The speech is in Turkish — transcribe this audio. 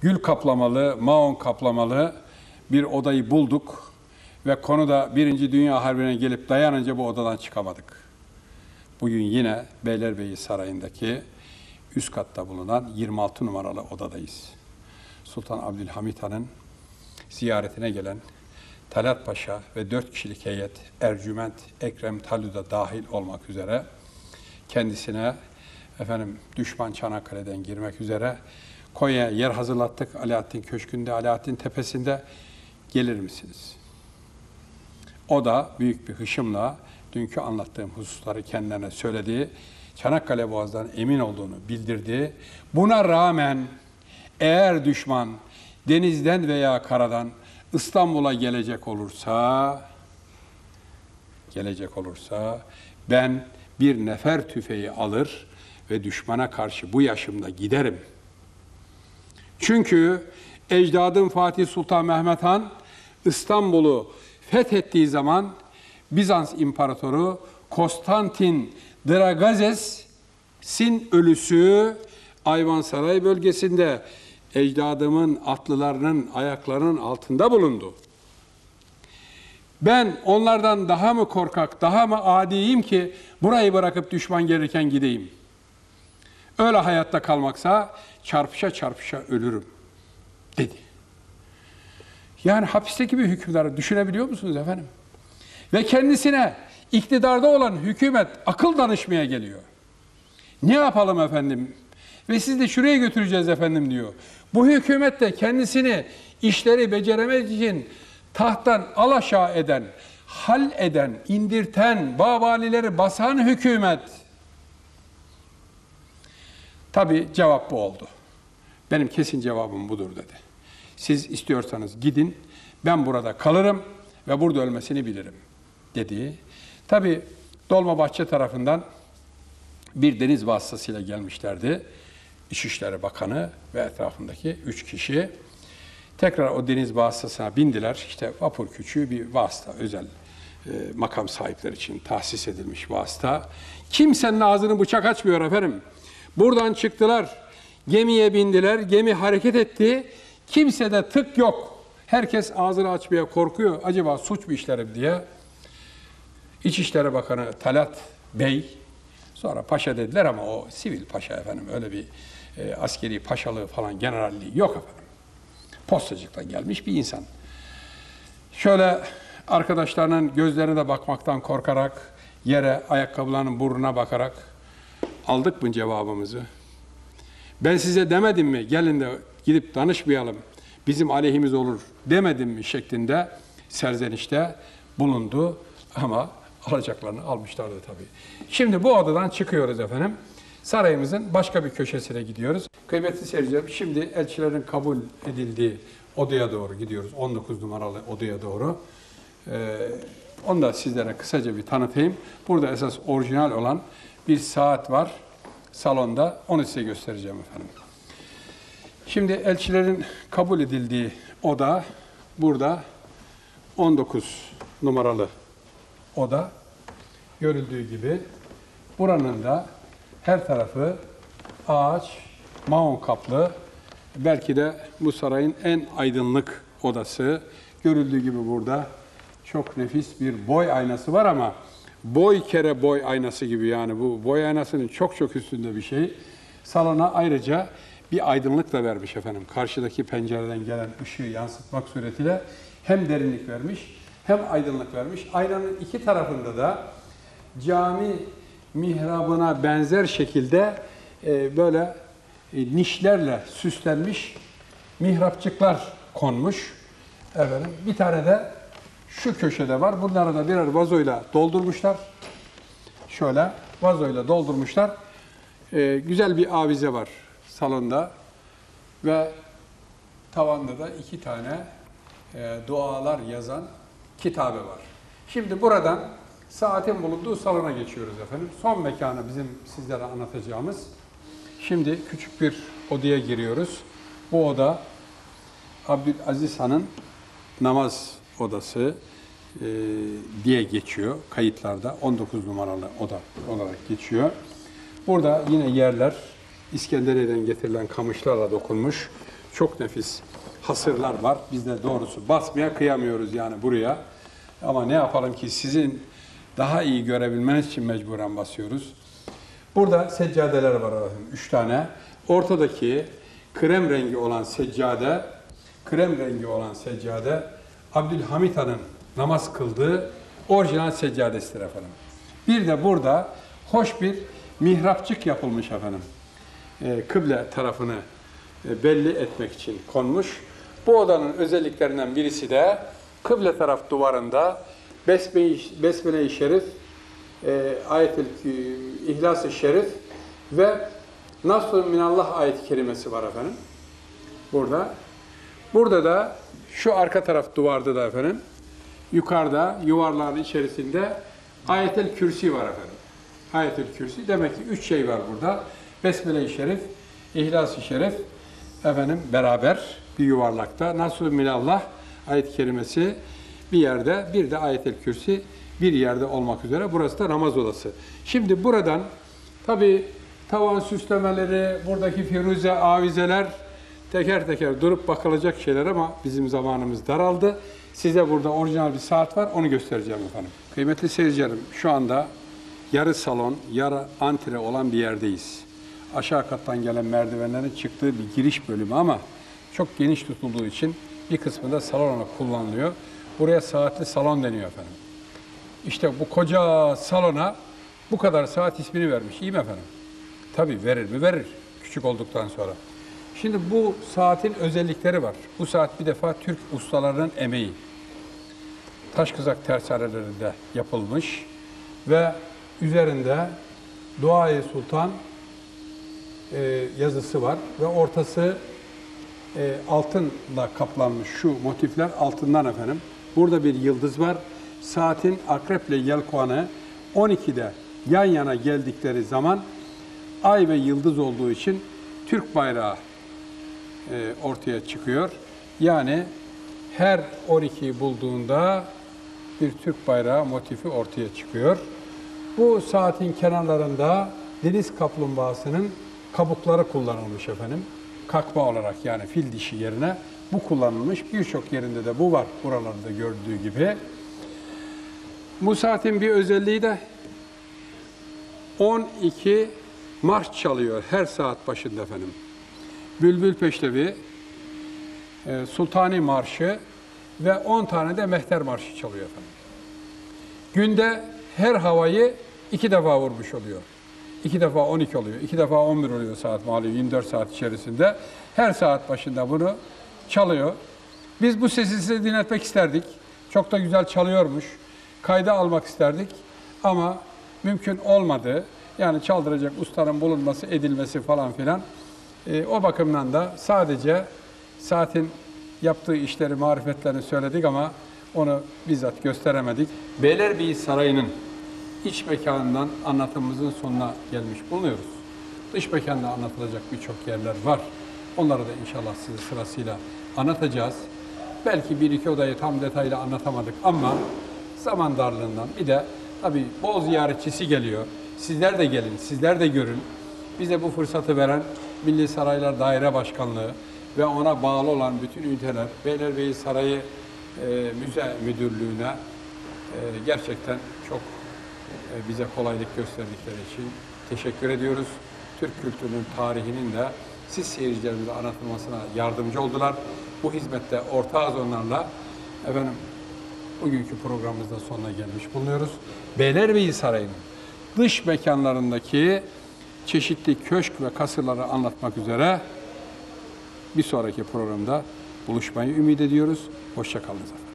gül kaplamalı, maon kaplamalı bir odayı bulduk ve konuda Birinci Dünya Harbi'ne gelip dayanınca bu odadan çıkamadık. Bugün yine Beylerbeyi Sarayı'ndaki üst katta bulunan 26 numaralı odadayız. Sultan Abdülhamit Han'ın ziyaretine gelen Talat Paşa ve dört kişilik heyet Ercüment, Ekrem Talü'de dahil olmak üzere kendisine efendim düşman Çanakkale'den girmek üzere Konya'ya yer hazırlattık. Alaaddin Köşkü'nde, Alaaddin Tepesi'nde gelir misiniz? O da büyük bir hışımla dünkü anlattığım hususları kendilerine söylediği, Çanakkale Boğazı'ndan emin olduğunu bildirdiği, buna rağmen eğer düşman denizden veya karadan İstanbul'a gelecek olursa, gelecek olursa ben bir nefer tüfeği alır ve düşmana karşı bu yaşımda giderim. Çünkü ecdadım Fatih Sultan Mehmet Han İstanbul'u fethettiği zaman Bizans İmparatoru Konstantin Dragazes'in ölüsü Ayvansaray bölgesinde ecdadımın atlılarının ayaklarının altında bulundu. Ben onlardan daha mı korkak, daha mı adiyim ki burayı bırakıp düşman gelirken gideyim? Öyle hayatta kalmaksa çarpışa çarpışa ölürüm dedi. Yani hapisteki bir hükümdarı düşünebiliyor musunuz efendim? Ve kendisine iktidarda olan hükümet akıl danışmaya geliyor. Ne yapalım efendim? Ve siz de şuraya götüreceğiz efendim diyor. Bu hükümet de kendisini işleri beceremek için tahttan alaşağı eden, hal eden, indirten, babalileri basan hükümet. Tabi cevap bu oldu. Benim kesin cevabım budur dedi. Siz istiyorsanız gidin, ben burada kalırım ve burada ölmesini bilirim dedi. Tabi Dolmabahçe tarafından bir deniz vasıtasıyla gelmişlerdi. İçişleri Bakanı ve etrafındaki üç kişi. Tekrar o deniz vasıtasına bindiler. İşte vapur küçüğü bir vasıta, özel e, makam sahipleri için tahsis edilmiş vasıta. Kimsenin ağzını bıçak açmıyor efendim. Buradan çıktılar, gemiye bindiler, gemi hareket etti. Kimsede tık yok. Herkes ağzını açmaya korkuyor. Acaba suç mu işlerim diye. İçişleri Bakanı Talat Bey, sonra paşa dediler ama o sivil paşa efendim. Öyle bir e, askeri paşalığı falan generalliği yok efendim. Postacıktan gelmiş bir insan. Şöyle arkadaşlarının gözlerine bakmaktan korkarak, yere ayakkabılarının burnuna bakarak aldık mı cevabımızı? Ben size demedim mi gelin de gidip danışmayalım, bizim aleyhimiz olur demedim mi şeklinde serzenişte bulundu ama alacaklarını almışlardı tabii. Şimdi bu odadan çıkıyoruz efendim. Sarayımızın başka bir köşesine gidiyoruz. Kıymetli seyircilerim şimdi elçilerin kabul edildiği odaya doğru gidiyoruz. 19 numaralı odaya doğru. Ee, onu da sizlere kısaca bir tanıtayım. Burada esas orijinal olan bir saat var salonda. Onu size göstereceğim efendim. Şimdi elçilerin kabul edildiği oda burada 19 numaralı oda. Görüldüğü gibi buranın da her tarafı ağaç, maon kaplı. Belki de bu sarayın en aydınlık odası. Görüldüğü gibi burada çok nefis bir boy aynası var ama boy kere boy aynası gibi yani bu boy aynasının çok çok üstünde bir şey. Salona ayrıca bir aydınlık da vermiş efendim. Karşıdaki pencereden gelen ışığı yansıtmak suretiyle hem derinlik vermiş hem aydınlık vermiş. Aynanın iki tarafında da cami mihrabına benzer şekilde e, böyle e, nişlerle süslenmiş mihrapçıklar konmuş. Efendim, bir tane de şu köşede var. Bunları da birer vazoyla doldurmuşlar. Şöyle vazoyla doldurmuşlar. E, güzel bir avize var salonda ve tavanda da iki tane e, dualar yazan kitabe var. Şimdi buradan saatin bulunduğu salona geçiyoruz efendim. Son mekanı bizim sizlere anlatacağımız. Şimdi küçük bir odaya giriyoruz. Bu oda Abdülaziz Han'ın namaz odası e, diye geçiyor kayıtlarda. 19 numaralı oda olarak geçiyor. Burada yine yerler İskenderiye'den getirilen kamışlarla dokunmuş. çok nefis hasırlar var. Biz de doğrusu basmaya kıyamıyoruz yani buraya. Ama ne yapalım ki sizin daha iyi görebilmeniz için mecburen basıyoruz. Burada seccadeler var efendim. Üç tane. Ortadaki krem rengi olan seccade, krem rengi olan seccade Abdülhamit Han'ın namaz kıldığı orijinal seccadesidir efendim. Bir de burada hoş bir mihrapçık yapılmış efendim. Ee, kıble tarafını e, belli etmek için konmuş. Bu odanın özelliklerinden birisi de kıble taraf duvarında Besmele-i Şerif, e, Ayet-i İhlas-ı Şerif ve Nasrun Minallah ayet-i kerimesi var efendim. Burada. Burada da şu arka taraf duvarda da efendim yukarıda yuvarlağın içerisinde Ayet-el Kürsi var efendim. Ayet-el Kürsi demek ki üç şey var burada. Besmele-i Şerif, İhlas-ı Şerif efendim beraber bir yuvarlakta. Nasrun Minallah ayet-i kerimesi bir yerde, bir de Ayet-el Kürsi bir yerde olmak üzere. Burası da namaz odası. Şimdi buradan tabi tavan süslemeleri, buradaki firuze avizeler teker teker durup bakılacak şeyler ama bizim zamanımız daraldı. Size burada orijinal bir saat var, onu göstereceğim efendim. Kıymetli seyircilerim, şu anda yarı salon, yarı antre olan bir yerdeyiz. Aşağı kattan gelen merdivenlerin çıktığı bir giriş bölümü ama çok geniş tutulduğu için bir kısmı da salon olarak kullanılıyor. Buraya saatli salon deniyor efendim. İşte bu koca salona bu kadar saat ismini vermiş. İyi mi efendim? Tabii verir mi? Verir. Küçük olduktan sonra. Şimdi bu saatin özellikleri var. Bu saat bir defa Türk ustalarının emeği. Taş kızak tersanelerinde yapılmış ve üzerinde Duayi Sultan e, yazısı var ve ortası e, altınla kaplanmış şu motifler altından efendim. Burada bir yıldız var. Saatin akreple yelkovanı 12'de yan yana geldikleri zaman ay ve yıldız olduğu için Türk bayrağı ortaya çıkıyor. Yani her 12'yi bulduğunda bir Türk bayrağı motifi ortaya çıkıyor. Bu saatin kenarlarında deniz kaplumbağasının kabukları kullanılmış efendim. Kakma olarak yani fil dişi yerine bu kullanılmış. Birçok yerinde de bu var buralarda gördüğü gibi. Bu saatin bir özelliği de 12 marş çalıyor her saat başında efendim. Bülbül Peştevi, e, Sultani Marşı ve 10 tane de Mehter Marşı çalıyor efendim. Günde her havayı iki defa vurmuş oluyor. İki defa 12 oluyor, iki defa 11 oluyor saat malum 24 saat içerisinde. Her saat başında bunu çalıyor. Biz bu sesi size dinletmek isterdik. Çok da güzel çalıyormuş. Kayda almak isterdik ama mümkün olmadı. Yani çaldıracak ustanın bulunması, edilmesi falan filan. E, o bakımdan da sadece saatin yaptığı işleri, marifetlerini söyledik ama onu bizzat gösteremedik. Beylerbeyi Sarayı'nın iç mekanından anlatımımızın sonuna gelmiş bulunuyoruz. Dış mekanda anlatılacak birçok yerler var. Onları da inşallah size sırasıyla anlatacağız. Belki bir iki odayı tam detaylı anlatamadık ama zaman darlığından bir de tabii bol ziyaretçisi geliyor. Sizler de gelin, sizler de görün. Bize bu fırsatı veren Milli Saraylar Daire Başkanlığı ve ona bağlı olan bütün üniteler, Beylerbeyi Sarayı e, Müze Müdürlüğü'ne e, gerçekten çok e, bize kolaylık gösterdikleri için teşekkür ediyoruz. Türk kültürünün tarihinin de siz seyircilerimize anlatılmasına yardımcı oldular. Bu hizmette ortağız onlarla. Efendim bugünkü programımızda sonuna gelmiş bulunuyoruz. Beylerbeyi Sarayı'nın dış mekanlarındaki çeşitli köşk ve kasırları anlatmak üzere bir sonraki programda buluşmayı ümit ediyoruz. Hoşçakalın efendim.